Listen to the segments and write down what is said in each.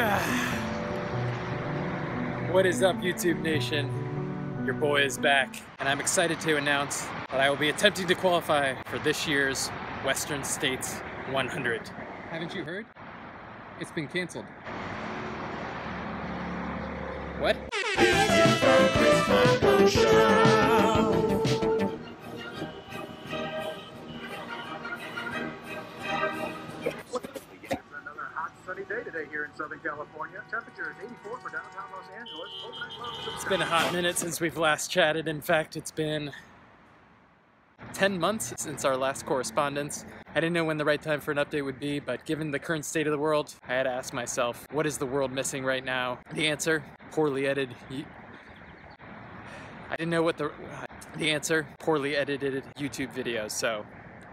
What is up, YouTube Nation? Your boy is back, and I'm excited to announce that I will be attempting to qualify for this year's Western States 100. Haven't you heard? It's been canceled. What? Here in Southern California. Temperature is 84 for downtown Los Angeles. It's been a hot minute since we've last chatted. In fact, it's been 10 months since our last correspondence. I didn't know when the right time for an update would be, but given the current state of the world, I had to ask myself, what is the world missing right now? The answer, poorly edited. I didn't know what the the answer, poorly edited YouTube videos. So,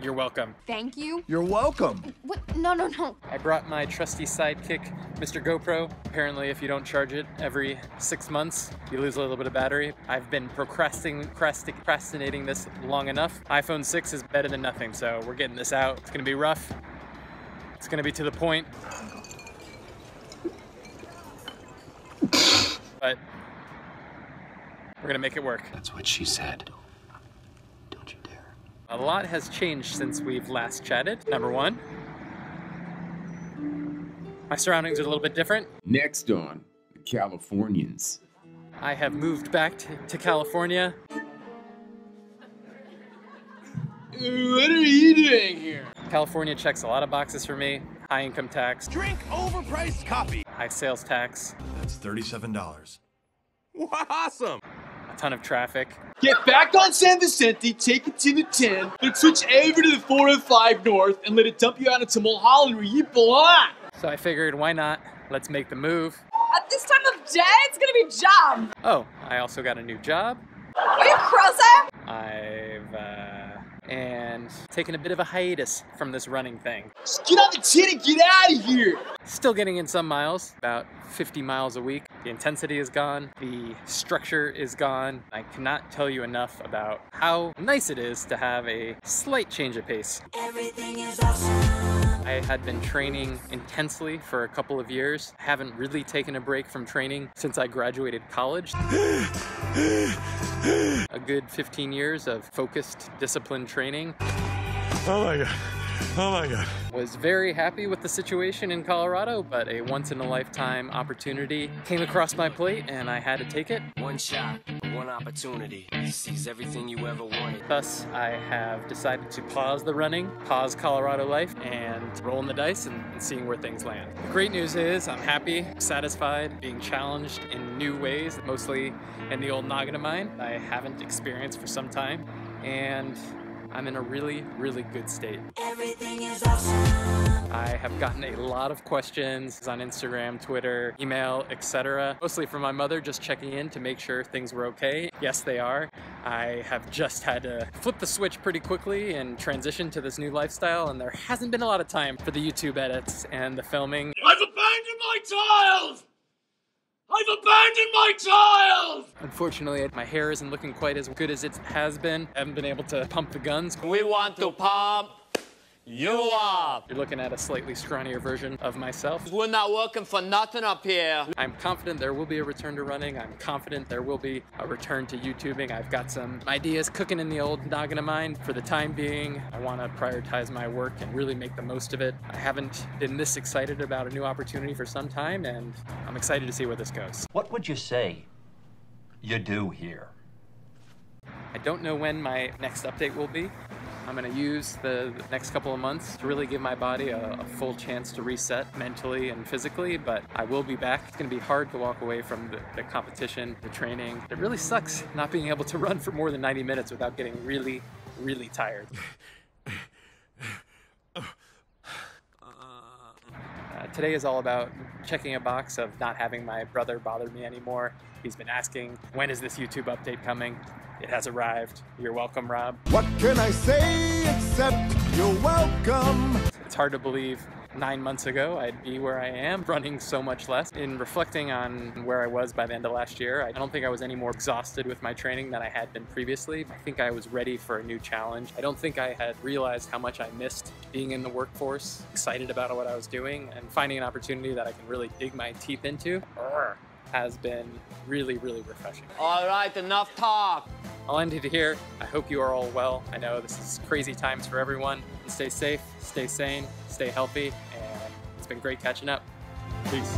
you're welcome. Thank you. You're welcome. What? No, no, no. I brought my trusty sidekick, Mr. GoPro. Apparently, if you don't charge it every six months, you lose a little bit of battery. I've been procrastinating, procrastinating this long enough. iPhone 6 is better than nothing, so we're getting this out. It's gonna be rough. It's gonna be to the point. But we're gonna make it work. That's what she said. Don't you dare. A lot has changed since we've last chatted. Number one, my surroundings are a little bit different. Next on, the Californians. I have moved back to, to California. What are you doing here? California checks a lot of boxes for me. High income tax, Drink overpriced coffee. high sales tax, That's $37. Awesome! A ton of traffic. Get back on San Vicente, take it to the 10, then switch over to the 405 North and let it dump you out into Mulholland where you belong. So I figured, why not? Let's make the move. At this time of day, it's gonna be jam. Oh, I also got a new job. Are you crazy? I've, uh, and taken a bit of a hiatus from this running thing. Just get on the 10 and get out of here. Still getting in some miles, about 50 miles a week. The intensity is gone, the structure is gone. I cannot tell you enough about how nice it is to have a slight change of pace. Everything is awesome. I had been training intensely for a couple of years. Haven't really taken a break from training since I graduated college. a good 15 years of focused, disciplined training. Oh my God. Oh my God. Was very happy with the situation in Colorado, but a once in a lifetime opportunity came across my plate and I had to take it. One shot, one opportunity. Seize everything you ever wanted. Thus, I have decided to pause the running, pause Colorado life, and rolling the dice and, and seeing where things land. The great news is I'm happy, satisfied, being challenged in new ways, mostly in the old noggin of mine I haven't experienced for some time, and I'm in a really, really good state. Everything is awesome. I have gotten a lot of questions on Instagram, Twitter, email, etc. Mostly from my mother, just checking in to make sure things were okay. Yes, they are. I have just had to flip the switch pretty quickly and transition to this new lifestyle, and there hasn't been a lot of time for the YouTube edits and the filming. I've abandoned my child. I've abandoned my child. Unfortunately, my hair isn't looking quite as good as it has been. I haven't been able to pump the guns. We want to pump you are. You're looking at a slightly scrawnier version of myself. We're not working for nothing up here. I'm confident there will be a return to running. I'm confident there will be a return to YouTubing. I've got some ideas cooking in the old noggin of mine. For the time being, I want to prioritize my work and really make the most of it. I haven't been this excited about a new opportunity for some time, and I'm excited to see where this goes. What would you say you do here? I don't know when my next update will be. I'm gonna use the next couple of months to really give my body a, a, full chance to reset mentally and physically, but I will be back. It's gonna be hard to walk away from the, the competition, the training. It really sucks not being able to run for more than 90 minutes without getting really, really tired. Uh, today is all about checking a box of not having my brother bother me anymore. He's been asking, when is this YouTube update coming? It has arrived. You're welcome, Rob. What can I say except you're welcome? It's hard to believe nine months ago I'd be where I am, running so much less. In reflecting on where I was by the end of last year, I don't think I was any more exhausted with my training than I had been previously. I think I was ready for a new challenge. I don't think I had realized how much I missed being in the workforce, excited about what I was doing, and finding an opportunity that I can really dig my teeth into. Has been really, really refreshing. All right, enough talk. I'll end it here. I hope you are all well. I know this is crazy times for everyone. Stay safe, stay sane, stay healthy, and it's been great catching up. Peace.